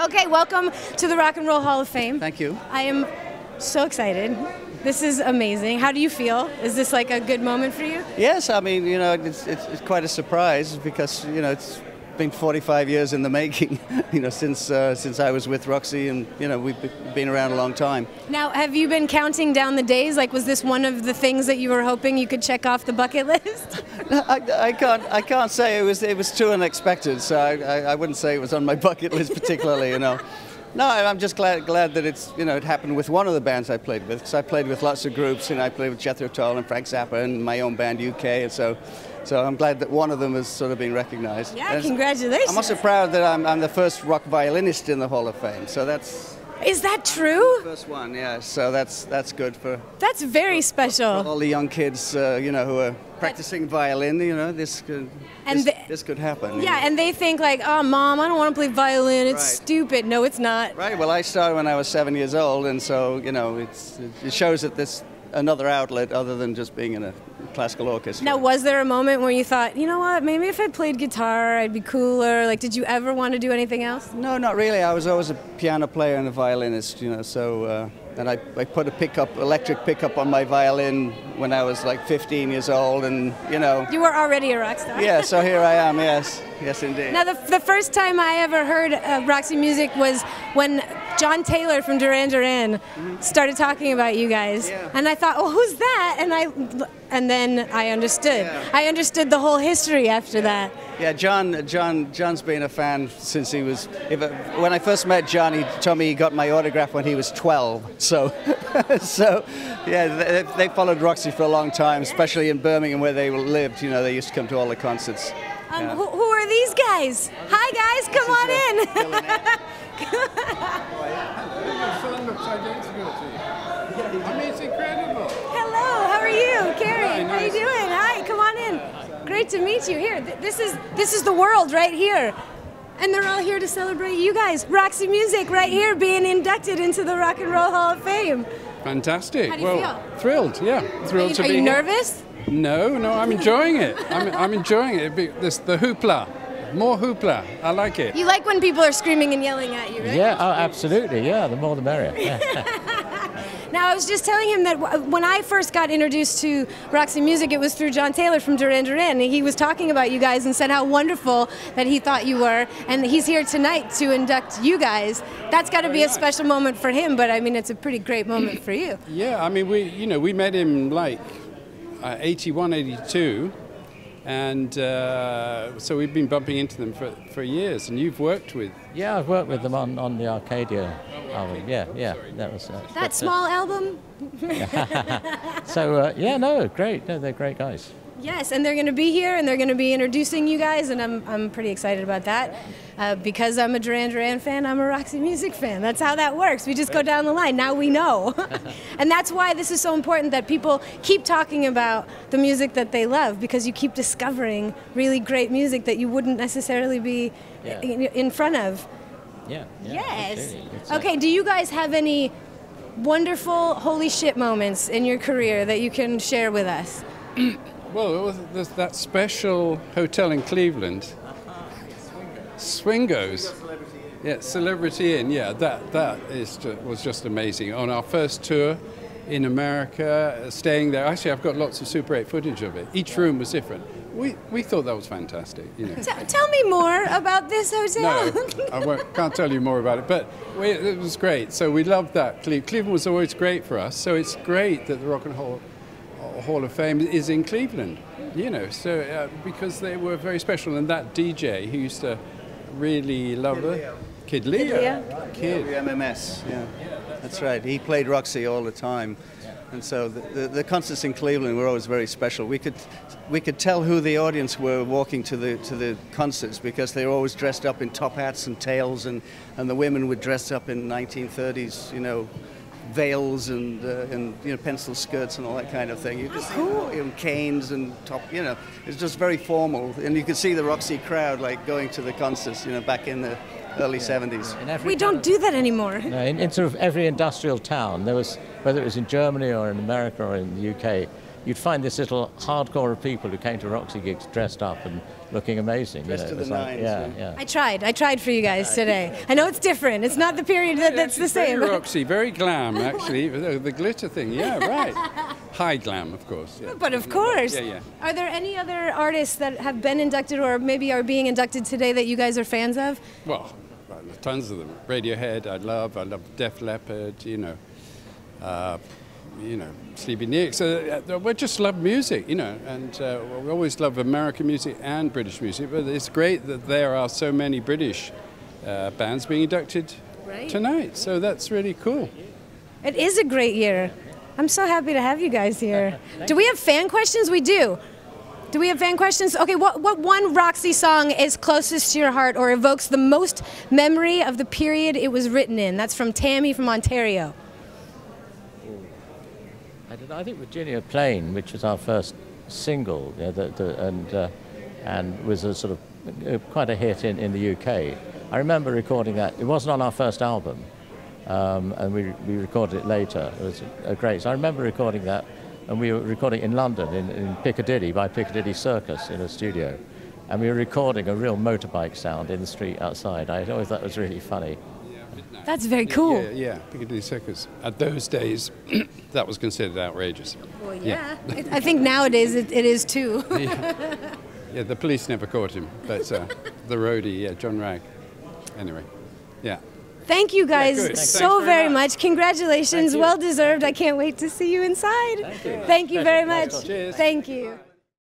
Okay, welcome to the Rock and Roll Hall of Fame. Thank you. I am so excited. This is amazing. How do you feel? Is this like a good moment for you? Yes, I mean, you know, it's, it's, it's quite a surprise because, you know, it's been 45 years in the making, you know, since, uh, since I was with Roxy and, you know, we've been around a long time. Now, have you been counting down the days? Like, was this one of the things that you were hoping you could check off the bucket list? I, I, can't, I can't say it was, it was too unexpected, so I, I, I wouldn't say it was on my bucket list particularly, you know. No, I'm just glad glad that it's you know it happened with one of the bands I played with because I played with lots of groups and I played with Jethro Tull and Frank Zappa and my own band UK and so so I'm glad that one of them has sort of been recognised. Yeah, and congratulations. I'm also proud that I'm, I'm the first rock violinist in the Hall of Fame. So that's is that true? First one, yeah. So that's that's good for. That's very special. For all the young kids, uh, you know, who are practicing violin, you know, this could and this, this could happen. Yeah, and they think like, oh, mom, I don't want to play violin. It's right. stupid. No, it's not. Right. Well, I started when I was seven years old, and so you know, it's it shows that this another outlet other than just being in a classical orchestra. Now, was there a moment where you thought, you know what, maybe if I played guitar, I'd be cooler? Like, did you ever want to do anything else? No, not really. I was always a piano player and a violinist, you know, so. Uh, and I, I put a pickup, electric pickup on my violin when I was like 15 years old, and you know. You were already a rock star. Yeah, so here I am. Yes, yes, indeed. Now, the, the first time I ever heard uh, Roxy music was when John Taylor from Duran Duran started talking about you guys, yeah. and I thought, oh, who's that? And I, and then I understood. Yeah. I understood the whole history after yeah. that. Yeah, John, John, John's been a fan since he was. If, when I first met John, he told me he got my autograph when he was 12. So, so, yeah, they, they, followed Roxy for a long time, especially in Birmingham where they lived. You know, they used to come to all the concerts. Um, yeah. who, who, are these guys? Hi, guys, come on in. I mean, it's incredible. Hello, how are you, Carrie? Hi, nice. How you doing? Hi, come on in. Great to meet you. Here, this is this is the world right here. And they're all here to celebrate you guys. Roxy Music right here being inducted into the Rock and Roll Hall of Fame. Fantastic. How do you well, feel? thrilled, yeah. Thrilled are you, to are be you here. nervous? No, no, I'm enjoying it. I'm, I'm enjoying it. This, the hoopla. More hoopla. I like it. You like when people are screaming and yelling at you, right? Yeah, oh, absolutely. Yeah, the more the merrier. Now, I was just telling him that when I first got introduced to Roxy Music, it was through John Taylor from Duran Duran. He was talking about you guys and said how wonderful that he thought you were, and he's here tonight to induct you guys. That's got to be a special moment for him, but I mean, it's a pretty great moment for you. Yeah, I mean, we, you know, we met him like uh, 81, 82 and uh, so we've been bumping into them for, for years. And you've worked with yeah, I've worked with them on, on the Arcadia album. Yeah, yeah, that was uh, that small album. so uh, yeah, no, great. No, they're great guys. Yes, and they're going to be here and they're going to be introducing you guys, and I'm, I'm pretty excited about that. Uh, because I'm a Duran Duran fan, I'm a Roxy Music fan. That's how that works. We just go down the line. Now we know. and that's why this is so important that people keep talking about the music that they love because you keep discovering really great music that you wouldn't necessarily be yeah. in, in, front of. Yeah. yeah yes. Okay, do you guys have any wonderful holy shit moments in your career that you can share with us? Well, there's that special hotel in Cleveland, Swingos. Yeah, Celebrity Inn. Yeah, that that is was just amazing. On our first tour in America, uh, staying there. Actually, I've got lots of Super 8 footage of it. Each room was different. We, we thought that was fantastic. You know. T- tell me more about this hotel. No, I won't, can't tell you more about it. But we, it was great. So we loved that. Cleveland was always great for us. So it's great that the Rock and Roll Hall of Fame is in Cleveland, you know, so uh, because they were very special. And that DJ who used to really love it, Kid Leo, Kid, Leo. Kid. MMS, yeah, that's right. He played Roxy all the time. And so the, the, the, concerts in Cleveland were always very special. We could, we could tell who the audience were walking to the, to the concerts because they were always dressed up in top hats and tails, and, and the women would dress up in 1930s, you know, veils and, uh, and you know, pencil skirts and all that kind of thing. You just cool. and canes and top, you know, it's just very formal. And you could see the Roxy crowd like going to the concerts, you know, back in the early yeah. 70s. We don't do that anymore. No, in, in, sort of every industrial town, there was, whether it was in Germany or in America or in the UK, you'd find this little hardcore of people who came to Roxy gigs dressed up and looking amazing. Dressed you to know, it the like- nines, yeah, yeah. yeah. I tried. I tried for you guys today. I know it's different. It's not the period that, that's the same. Very same. Roxy, very glam, actually. the, the glitter thing, yeah, right. High glam, of course. Yeah. But of course. Yeah, yeah. Are there any other artists that have been inducted or maybe are being inducted today that you guys are fans of? Well, tons of them. Radiohead, I love. I love Def Leppard. You know, uh, you know, Stevie Nicks. Uh, uh, we just love music, you know, and uh, we always love American music and British music. But it's great that there are so many British uh, bands being inducted Right. tonight. So that's really cool. It is a great year. I'm so happy to have you guys here. Do we have fan questions? We do. Do we have fan questions? Okay, what, what one Roxy song is closest to your heart or evokes the most memory of the period it was written in? That's from Tammy from Ontario. I, know, I think Virginia Plain, which was our first single, yeah, the, the, and uh, and was a sort of uh, quite a hit in, in the UK. I remember recording that. It wasn't on our first album, um, and we, we recorded it later. It was a, great. So I remember recording that, and we were recording in London, in, in Piccadilly, by Piccadilly Circus, in a studio, and we were recording a real motorbike sound in the street outside. I always thought it was really funny. That's very cool. Yeah, yeah, Piccadilly Circus. At those days, that was considered outrageous. Well, Yeah. yeah. I think nowadays it, it is too. Yeah, the police never caught him, but uh, the roadie, yeah, John Ragg. Anyway, yeah. Thank you guys good. Thanks so very very much. much. Congratulations. Well deserved. I can't wait to see you inside. Thank you. Thank you very much. Cheers. Thank you.